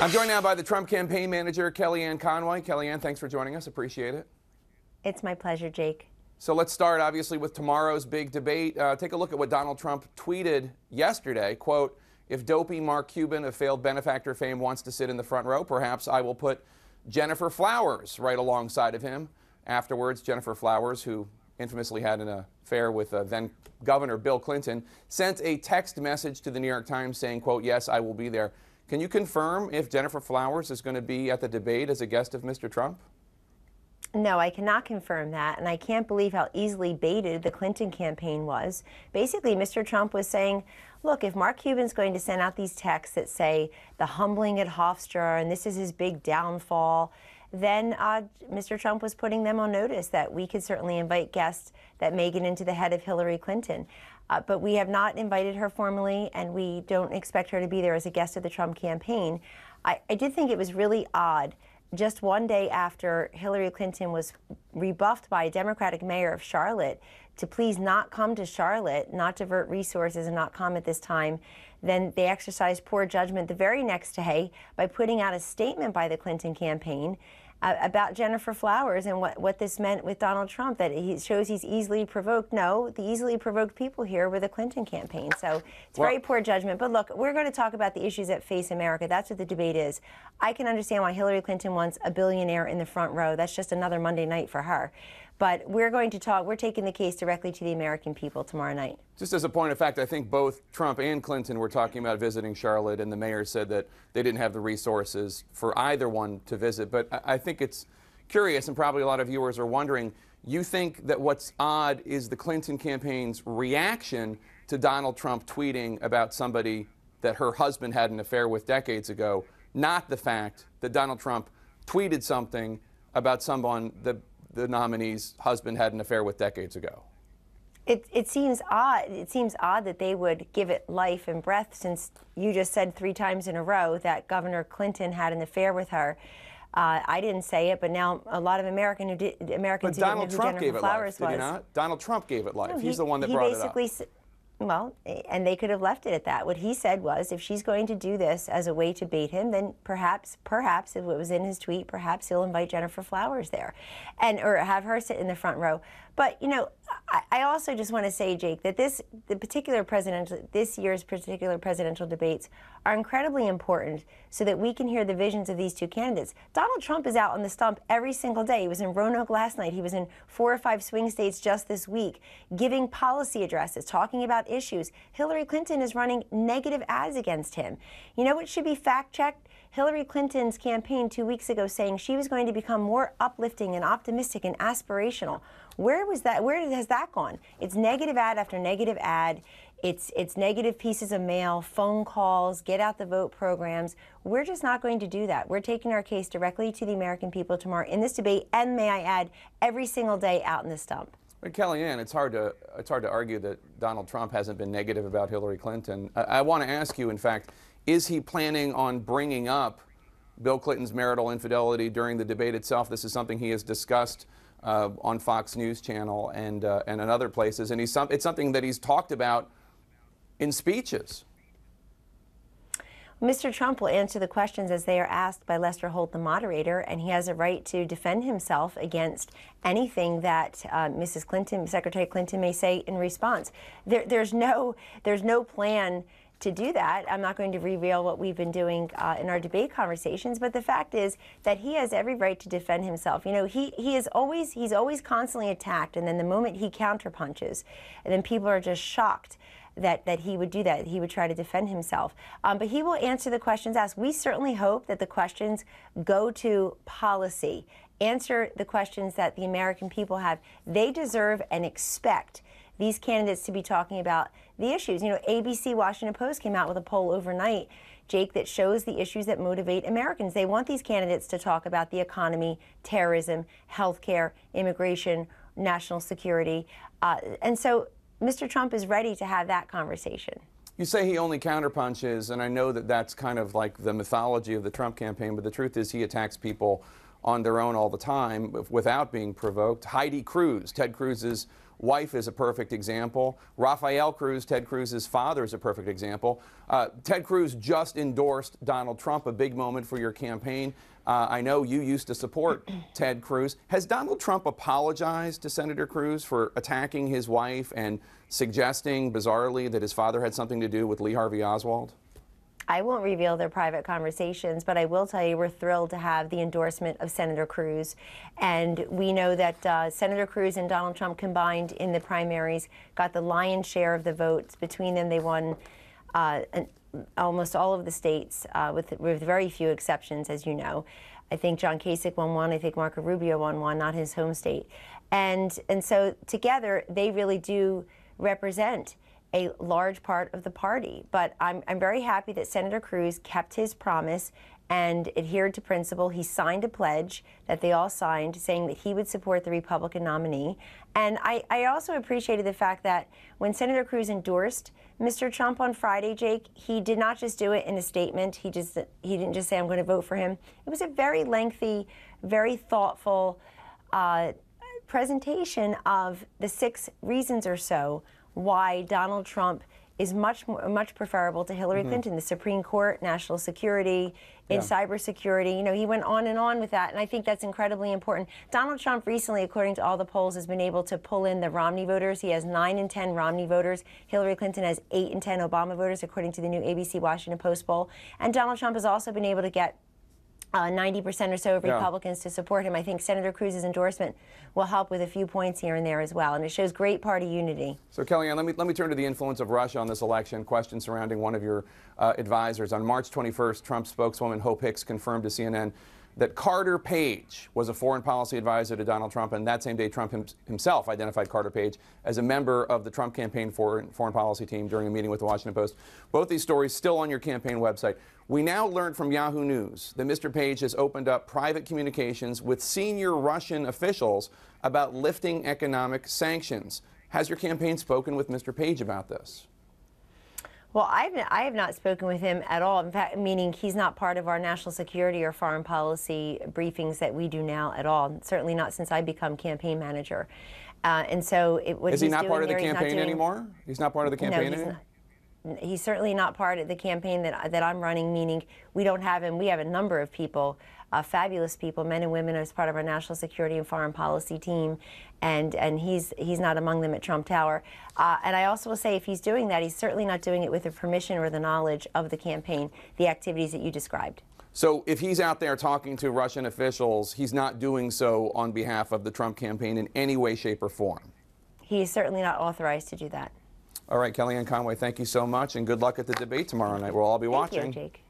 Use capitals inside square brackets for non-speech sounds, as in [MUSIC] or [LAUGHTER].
I'm joined now by the Trump campaign manager, Kellyanne Conway. Kellyanne, thanks for joining us. Appreciate it. It's my pleasure, Jake. So let's start, obviously, with tomorrow's big debate. Uh, take a look at what Donald Trump tweeted yesterday. Quote, if dopey Mark Cuban of failed benefactor fame wants to sit in the front row, perhaps I will put Gennifer Flowers right alongside of him. Afterwards, Gennifer Flowers, who infamously had an affair with uh, then Governor Bill Clinton, sent a text message to the New York Times saying, quote, yes, I will be there. Can you confirm if Gennifer Flowers is going to be at the debate as a guest of Mr. Trump? No, I cannot confirm that, and I can't believe how easily baited the Clinton campaign was. Basically, Mr. Trump was saying, look, if Mark Cuban's going to send out these texts that say the humbling at Hofstra and this is his big downfall, then uh, Mr. Trump was putting them on notice that we could certainly invite guests that may get into the head of Hillary Clinton. Uh, but we have not invited her formally, and we don't expect her to be there as a guest of the Trump campaign. I, I did think it was really odd just one day after Hillary Clinton was rebuffed by a Democratic mayor of Charlotte to please not come to Charlotte, not divert resources, and not come at this time, then they exercised poor judgment the very next day by putting out a statement by the Clinton campaign uh, about Gennifer Flowers and what, what this meant with Donald Trump, that he shows he's easily provoked. No, the easily provoked people here were the Clinton campaign. So it's well, very poor judgment. But look, we're going to talk about the issues that face America. That's what the debate is. I can understand why Hillary Clinton wants a billionaire in the front row. That's just another Monday night for her. But we're going to talk, we're taking the case directly to the American people tomorrow night. Just as a point of fact, I think both Trump and Clinton were talking about visiting Charlotte, and the mayor said that they didn't have the resources for either one to visit. But I think it's curious, and probably a lot of viewers are wondering you think that what's odd is the Clinton campaign's reaction to Donald Trump tweeting about somebody that her husband had an affair with decades ago, not the fact that Donald Trump tweeted something about someone that the nominee's husband had an affair with decades ago. It, it seems odd. It seems odd that they would give it life and breath, since you just said three times in a row that Governor Clinton had an affair with her. Uh, I didn't say it, but now a lot of American who did, Americans but Donald who Trump gave Flowers it life, did he not? Donald Trump gave it life. No, He's the one that brought it up. Well, and they could have left it at that. What he said was, if she's going to do this as a way to bait him, then perhaps, perhaps, if it was in his tweet, perhaps he'll invite Gennifer Flowers there, and or have her sit in the front row. But you know, I, also just want to say, Jake, that this the particular presidential this year's particular presidential debates are incredibly important so that we can hear the visions of these two candidates. Donald Trump is out on the stump every single day. He was in Roanoke last night. He was in four or five swing states just this week, giving policy addresses, talking about issues. Hillary Clinton is running negative ads against him. You know what should be fact checked? Hillary Clinton's campaign two weeks ago saying she was going to become more uplifting and optimistic and aspirational. Where was that? Where has that gone? It's negative ad after negative ad. It's it's negative pieces of mail, phone calls, get out the vote programs. We're just not going to do that. We're taking our case directly to the American people tomorrow in this debate, and may I add, every single day out in the stump. But Kellyanne, it's hard to it's hard to argue that Donald Trump hasn't been negative about Hillary Clinton. I, I want to ask you, in fact, is he planning on bringing up Bill Clinton's marital infidelity during the debate itself? This is something he has discussed uh, on Fox News Channel and, uh, and in other places. And he's some, it's something that he's talked about in speeches. Mr. Trump will answer the questions as they are asked by Lester Holt, the moderator, and he has a right to defend himself against anything that uh, Mrs. Clinton, Secretary Clinton, may say in response. There, there's no, there's no plan to do that. I'm not going to reveal what we've been doing uh, in our debate conversations, but the fact is that he has every right to defend himself. You know, he, he is always he's always constantly attacked, and then the moment he counterpunches, and then people are just shocked that, that he would do that. He would try to defend himself. Um, but he will answer the questions asked. We certainly hope that the questions go to policy, answer the questions that the American people have. They deserve and expect these candidates to be talking about the issues. You know, ABC Washington Post came out with a poll overnight, Jake, that shows the issues that motivate Americans. They want these candidates to talk about the economy, terrorism, healthcare, immigration, national security. Uh, and so Mr. Trump is ready to have that conversation. You say he only counterpunches, and I know that that's kind of like the mythology of the Trump campaign, but the truth is he attacks people on their own all the time without being provoked. Heidi Cruz, Ted Cruz's wife is a perfect example. Rafael Cruz, Ted Cruz's father, is a perfect example. Uh, Ted Cruz just endorsed Donald Trump, a big moment for your campaign. Uh, I know you used to support [CLEARS THROAT] Ted Cruz. Has Donald Trump apologized to Senator Cruz for attacking his wife and suggesting, bizarrely, that his father had something to do with Lee Harvey Oswald? I won't reveal their private conversations, but I will tell you we're thrilled to have the endorsement of Senator Cruz. And we know that uh, Senator Cruz and Donald Trump combined in the primaries got the lion's share of the votes. Between them, they won uh, an, almost all of the states, uh, with, with very few exceptions, as you know. I think John Kasich won one. I think Marco Rubio won one, not his home state. And, and so together, they really do represent a large part of the party. But I'm, I'm very happy that Senator Cruz kept his promise and adhered to principle. He signed a pledge that they all signed saying that he would support the Republican nominee. And I, I also appreciated the fact that when Senator Cruz endorsed Mr. Trump on Friday, Jake, he did not just do it in a statement. He just he didn't just say I'm going to vote for him. It was a very lengthy, very thoughtful uh, presentation of the six reasons or so why Donald Trump is much more, much preferable to Hillary Mm-hmm. Clinton. The Supreme Court, national security, in cybersecurity. You know, he went on and on with that, and I think that's incredibly important. Donald Trump recently, according to all the polls, has been able to pull in the Romney voters. He has nine and ten Romney voters. Hillary Clinton has eight and ten Obama voters, according to the new ABC Washington Post poll. And Donald Trump has also been able to get uh, 90% or so of Yeah. Republicans to support him. I think Senator Cruz's endorsement will help with a few points here and there as well, and it shows great party unity. So, Kellyanne, let me, let me turn to the influence of Russia on this election. Question surrounding one of your uh, advisors. On March 21st, Trump spokeswoman Hope Hicks confirmed to CNN that Carter Page was a foreign policy advisor to Donald Trump, and that same day, Trump him, himself identified Carter Page as a member of the Trump campaign foreign, foreign policy team during a meeting with the Washington Post. Both these stories still on your campaign website. We now learned from Yahoo News that Mr. Page has opened up private communications with senior Russian officials about lifting economic sanctions. Has your campaign spoken with Mr. Page about this? Well, I've, I have not spoken with him at all. In fact, meaning he's not part of our national security or foreign policy briefings that we do now at all. Certainly not since I become campaign manager. Uh, and so, it, what Is he not doing part of the there, he's campaign doing- anymore? He's not part of the No, campaign he's anymore? He's certainly not part of the campaign that that I'm running. Meaning, we don't have him. We have a number of people, uh, fabulous people, men and women, as part of our national security and foreign policy team, and and he's he's not among them at Trump Tower. Uh, and I also will say, if he's doing that, he's certainly not doing it with the permission or the knowledge of the campaign, the activities that you described. So if he's out there talking to Russian officials, he's not doing so on behalf of the Trump campaign in any way, shape, or form. He is certainly not authorized to do that. All right, Kellyanne Conway, thank you so much, and good luck at the debate tomorrow night. We'll all be Thank watching. you, Jake.